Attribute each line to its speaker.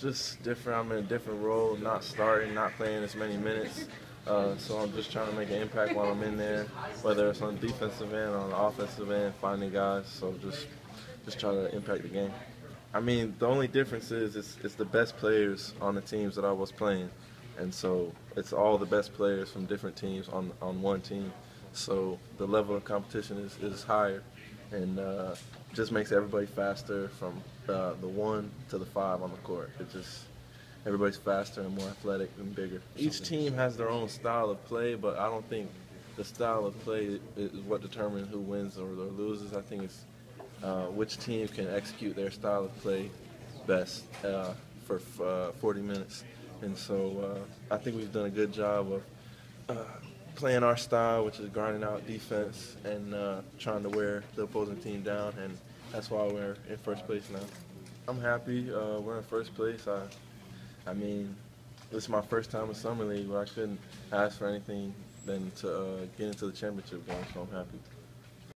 Speaker 1: Just different. I'm in a different role, not starting, not playing as many minutes. Uh, so I'm just trying to make an impact while I'm in there, whether it's on defensive end or on the offensive end, finding guys. So just just try to impact the game. I mean, the only difference is it's, it's the best players on the teams that I was playing, and so it's all the best players from different teams on on one team. So the level of competition is, is higher, and uh, just makes everybody faster from uh, the one to the five on the court. It just everybody's faster and more athletic and bigger. Each team has their own style of play, but I don't think the style of play is what determines who wins or, loses. I think it's uh, which team can execute their style of play best uh, for uh, 40 minutes. And so uh, I think we've done a good job of playing our style, which is grinding out defense and uh, trying to wear the opposing team down. And that's why we're in first place now. I'm happy we're in first place. I, I mean, this is my first time in Summer League where I couldn't ask for anything than to get into the championship game, so I'm happy.